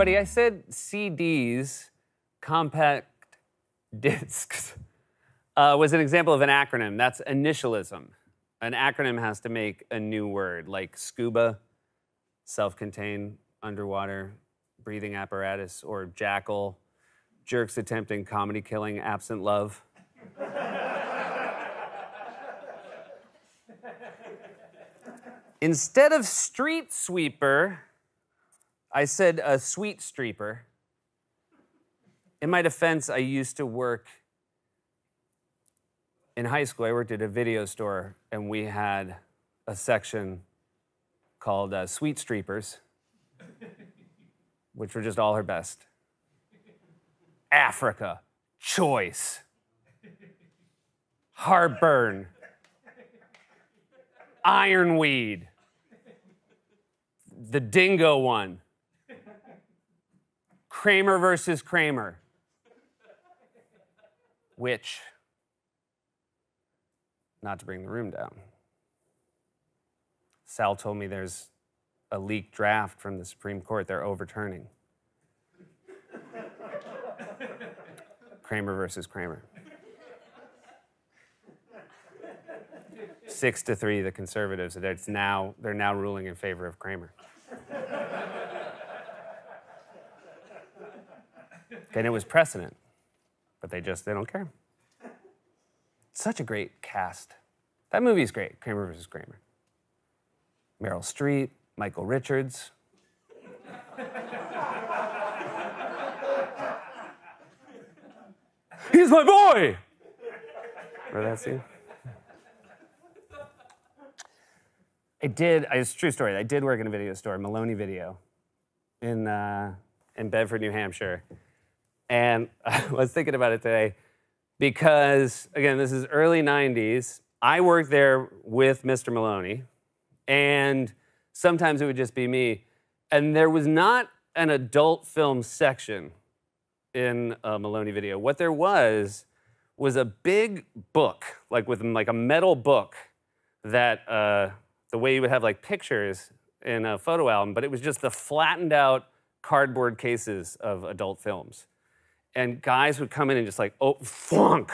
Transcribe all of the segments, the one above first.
everybody. I said CDs, compact discs, uh, was an example of an acronym. That's initialism. An acronym has to make a new word, like scuba, self contained underwater breathing apparatus, or jackal, jerks attempting comedy killing absent love. Instead of street sweeper, I said a sweet streeper. In my defense, I used to work in high school. I worked at a video store, and we had a section called uh, Sweet Streepers, which were just all her best. Africa, choice, heartburn, ironweed, the dingo one. Kramer versus Kramer. Which, not to bring the room down, Sal told me there's a leaked draft from the Supreme Court they're overturning. Kramer versus Kramer. Six to three, the conservatives. It's now, they're now ruling in favor of Kramer. And it was precedent, but they just they don't care. Such a great cast. That movie's great. Kramer versus Kramer. Meryl Streep, Michael Richards. He's my boy. Remember that scene? I did. It's true story. I did work in a video store, Maloney Video, in uh, in Bedford, New Hampshire, and I was thinking about it today because again, this is early '90s. I worked there with Mr. Maloney, and sometimes it would just be me, and there was not an adult film section in a Maloney Video. What there was was a big book, like with like a metal book that. Uh, the way you would have like pictures in a photo album, but it was just the flattened out cardboard cases of adult films. And guys would come in and just like, oh, flunk,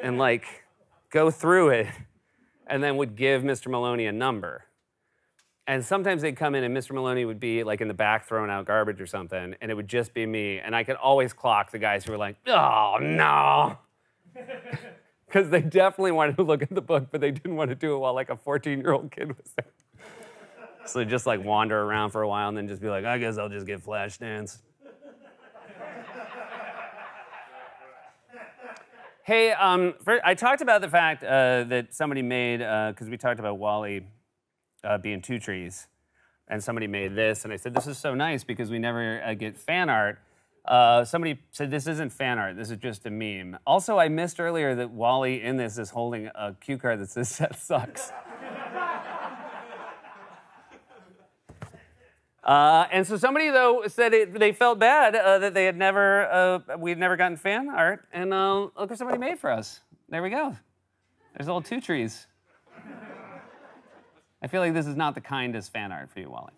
and like go through it, and then would give Mr. Maloney a number. And sometimes they'd come in and Mr. Maloney would be like in the back throwing out garbage or something, and it would just be me. And I could always clock the guys who were like, oh no because they definitely wanted to look at the book, but they didn't want to do it while like a 14 year old kid was there. So just like wander around for a while and then just be like, I guess I'll just get Flashdance. Hey, um, for, I talked about the fact uh, that somebody made, because uh, we talked about WALL-E uh, being two trees, and somebody made this, and I said, This is so nice because we never uh, get fan art. Uh, somebody said this isn't fan art. This is just a meme. Also, I missed earlier that WALL-E in this is holding a cue card that says "That sucks." Uh, and so somebody though said it, they felt bad uh, that they had never uh, we'd never gotten fan art, and uh, look what somebody made for us. There we go. There's little two trees. I feel like this is not the kindest fan art for you, WALL-E.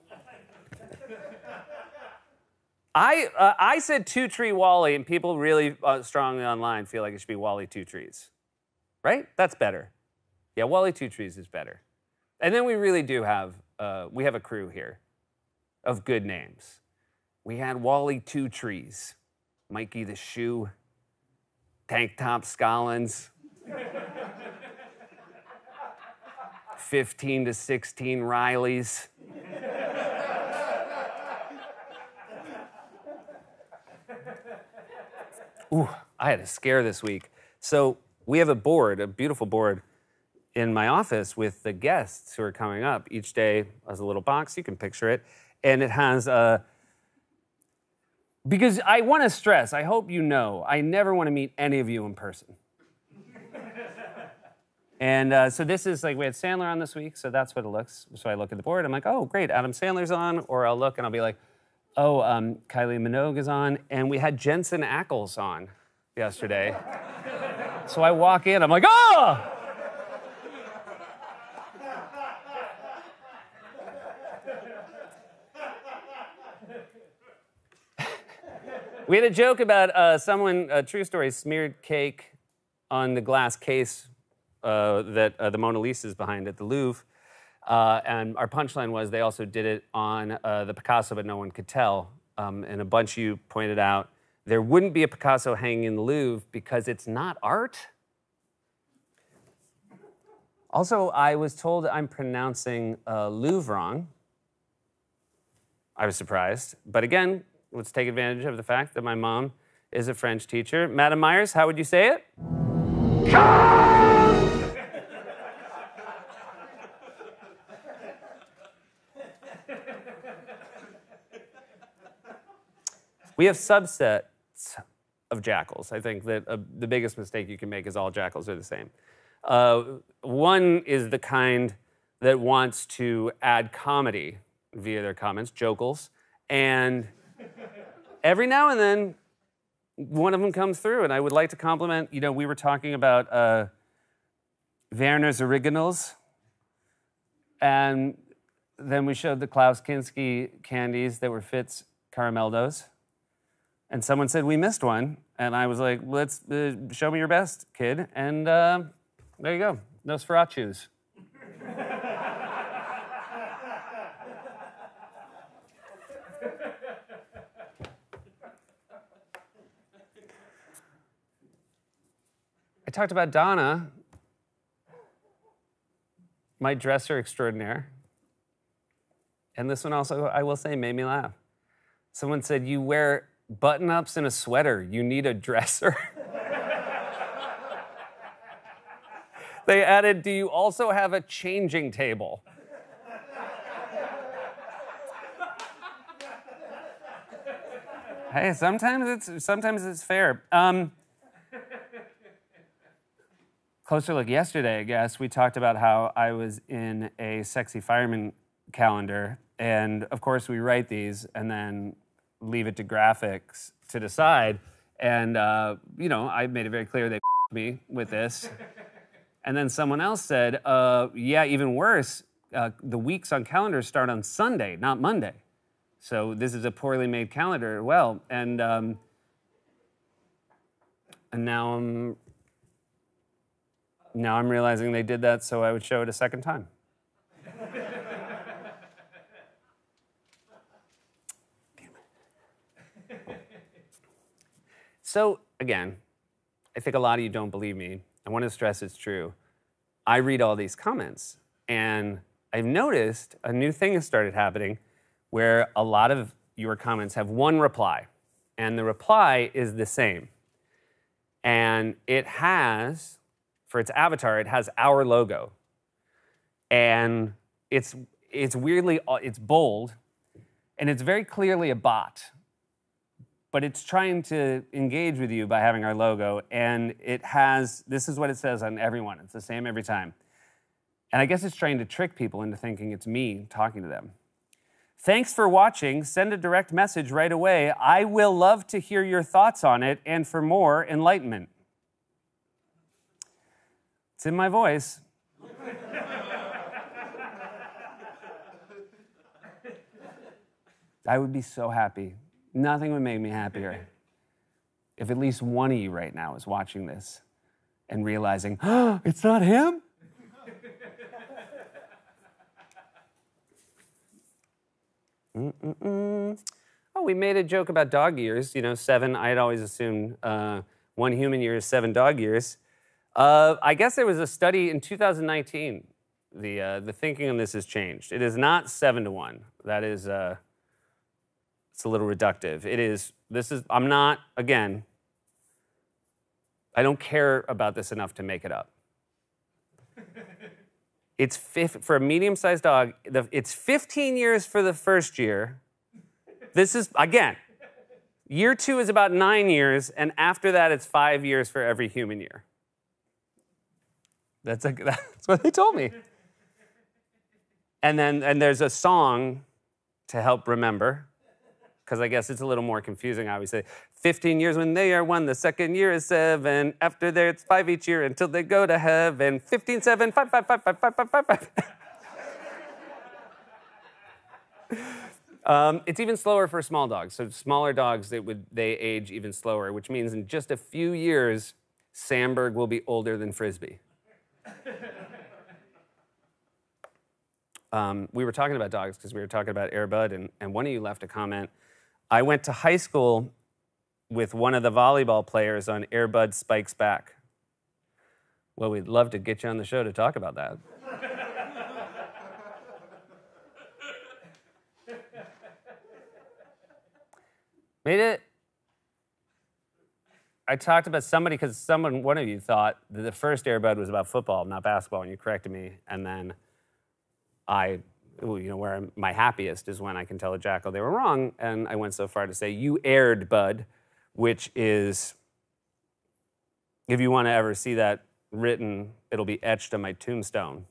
I, uh, I said two tree WALL-E, and people really uh, strongly online feel like it should be WALL-E two trees. Right? That's better. Yeah, WALL-E two trees is better. And then we really do have, we have a crew here of good names. We had WALL-E two trees, Mikey the shoe, Tank Top Scollins, 15 to 16 Rileys. Ooh, I had a scare this week. So we have a board, a beautiful board in my office with the guests who are coming up. Each day has a little box, you can picture it. And it has a. Because I want to stress, I hope you know, I never want to meet any of you in person. and uh, so this is like, we had Sandler on this week, so that's what it looks. So I look at the board, I'm like, oh, great, Adam Sandler's on. Or I'll look and I'll be like, Oh, um, Kylie Minogue is on, and we had Jensen Ackles on yesterday. so I walk in, I'm like, oh! We had a joke about uh, someone, a true story, smeared cake on the glass case uh, that uh, the Mona Lisa is behind at the Louvre. Uh, and our punchline was they also did it on uh, the Picasso, but no one could tell. Um, and a bunch of you pointed out there wouldn't be a Picasso hanging in the Louvre because it's not art. Also, I was told I'm pronouncing uh, Louvre wrong. I was surprised. But again, let's take advantage of the fact that my mom is a French teacher. Madam Meyers, how would you say it? we have subsets of jackals. I think that uh, the biggest mistake you can make is all jackals are the same. Uh, one is the kind that wants to add comedy via their comments, jokels, and every now and then one of them comes through, and I would like to compliment. You know, we were talking about uh, Werner's originals, and then we showed the Klaus Kinski candies that were Fitz Carameldos, and someone said we missed one, and I was like, "Let's uh, show me your best, kid," and uh, there you go, those Nosferatu's. Talked about Donna, my dresser extraordinaire. And this one also, I will say, made me laugh. Someone said, You wear button ups and a sweater, you need a dresser. they added, Do you also have a changing table? hey, sometimes it's sometimes it's fair. Um, closer look yesterday, I guess, we talked about how I was in a sexy fireman calendar. And of course, we write these and then leave it to graphics to decide. And, uh, you know, I made it very clear they me with this. and then someone else said, uh, yeah, even worse, uh, the weeks on calendars start on Sunday, not Monday. So this is a poorly made calendar. Well, and um, and now I'm now I'm realizing they did that so I would show it a second time. so, again, I think a lot of you don't believe me. I want to stress it's true. I read all these comments, and I've noticed a new thing has started happening where a lot of your comments have one reply, and the reply is the same. And it has for its avatar, it has our logo. And it's, it's weirdly, uh, it's bold, and it's very clearly a bot. But it's trying to engage with you by having our logo, and it has, this is what it says on everyone. It's the same every time. And I guess it's trying to trick people into thinking it's me talking to them. Thanks for watching. Send a direct message right away. I will love to hear your thoughts on it and for more enlightenment. It's in my voice. I would be so happy. Nothing would make me happier if at least one of you right now is watching this and realizing, oh, it's not him. Mm-mm-mm. Oh, we made a joke about dog years. You know, seven. I had always assumed uh, one human year is seven dog years. Uh, I guess there was a study in 2019. The, uh, the thinking on this has changed. It is not seven to one. That is, uh, it's a little reductive. It is, this is, I'm not, again, I don't care about this enough to make it up. it's for a medium sized dog, the, it's 15 years for the first year. This is, again, year two is about nine years, and after that, it's five years for every human year. That's, a, that's what they told me. And then and there's a song to help remember, because I guess it's a little more confusing, obviously. 15 years when they are one, the second year is seven. After there, it's five each year until they go to heaven. 15, 7, 5, 5, 5, 5, 5, 5, 5, 5. Um, it's even slower for small dogs. So smaller dogs, they would they age even slower, which means in just a few years, Samberg will be older than Frisbee. Um, we were talking about dogs because we were talking about Air Bud, and, and one of you left a comment. I went to high school with one of the volleyball players on Air Bud Spikes Back. Well, we'd love to get you on the show to talk about that. Made it. I talked about somebody because someone, one of you thought that the first Air Bud was about football, not basketball, and you corrected me. And then I, you know, where I'm my happiest is when I can tell a jackal they were wrong. And I went so far to say, you aired Bud, which is, if you want to ever see that written, it'll be etched on my tombstone.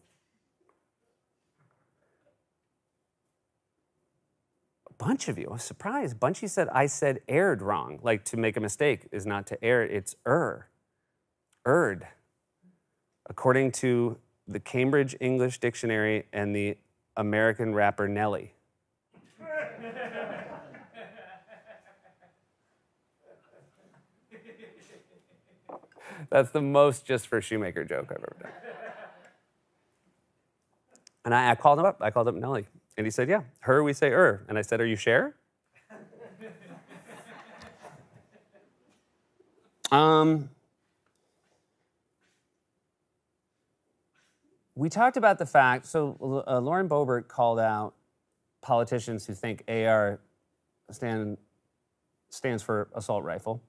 Bunch of you. I was surprised. A bunch of said I said aired wrong. Like to make a mistake is not to err, it's er. Erd. According to the Cambridge English Dictionary and the American rapper Nelly. That's the most just for shoemaker joke I've ever done. And I, I called him up. I called up Nelly. And he said, Yeah, her we say er. And I said, Are you Cher? um, we talked about the fact, so uh, Lauren Boebert called out politicians who think AR stand, stands for assault rifle.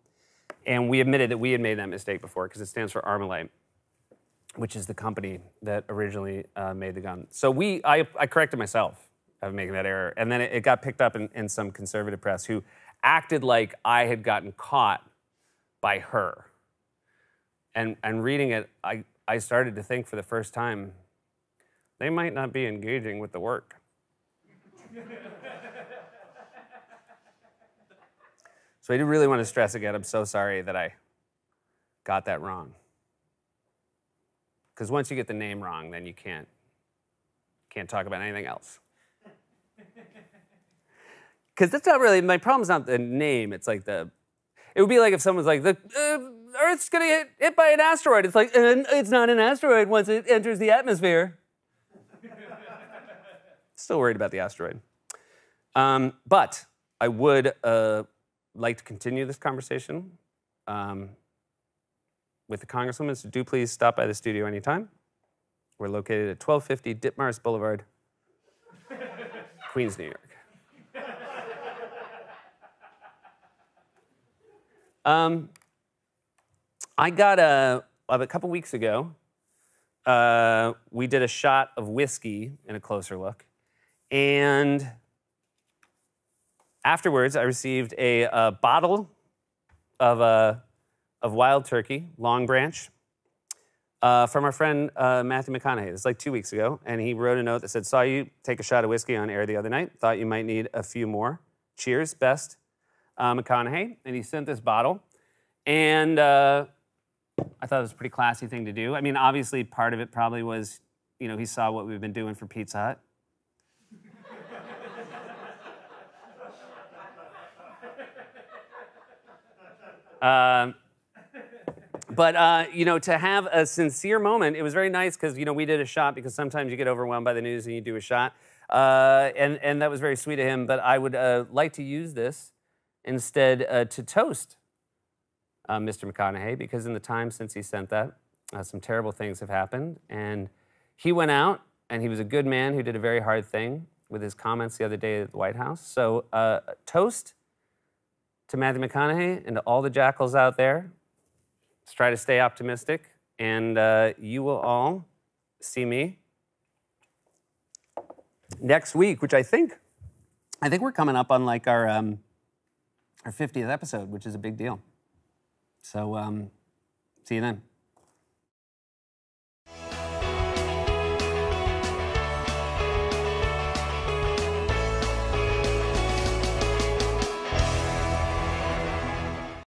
And we admitted that we had made that mistake before because it stands for Armalite which is the company that originally uh, made the gun. So we, I, I corrected myself of making that error. And then it, it got picked up in, in some conservative press who acted like I had gotten caught by her. And, and reading it, I, I started to think for the first time, they might not be engaging with the work. so I do really want to stress again, I'm so sorry that I got that wrong. Because once you get the name wrong, then you can't, can't talk about anything else because that's not really my problem's not the name it's like the it would be like if someone's like the uh, earth's gonna get hit by an asteroid. It's like it's not an asteroid once it enters the atmosphere. Still worried about the asteroid. Um, but i would uh, like to continue this conversation um, with the congresswoman so do please stop by the studio anytime. We're located at 1250 ditmars boulevard queens new york Um, I got a, a couple weeks ago, uh, we did a shot of whiskey in a closer look. And afterwards, I received a, a bottle of, uh, of wild turkey, Longbranch, uh, from our friend uh, Matthew McConaughey. Is like two weeks ago. And he wrote a note that said, Saw you take a shot of whiskey on air the other night. Thought you might need a few more. Cheers, best, uh, McConaughey, and he sent this bottle. And uh, I thought it was a pretty classy thing to do. I mean, obviously, part of it probably was, you know, he saw what we've been doing for Pizza Hut. Um, but uh, you know, to have a sincere moment, it was very nice because you know we did a shot because sometimes you get overwhelmed by the news and you do a shot, uh, and and that was very sweet of him. But I would uh, like to use this instead uh, to toast uh, Mr. McConaughey because in the time since he sent that, uh, some terrible things have happened. And he went out and he was a good man who did a very hard thing with his comments the other day at the White House. So, uh, toast to Matthew McConaughey and to all the jackals out there. Let's try to stay optimistic, and uh, you will all see me next week, which I think, I think we're coming up on like our um, our 50th episode, which is a big deal. So, um, see you then.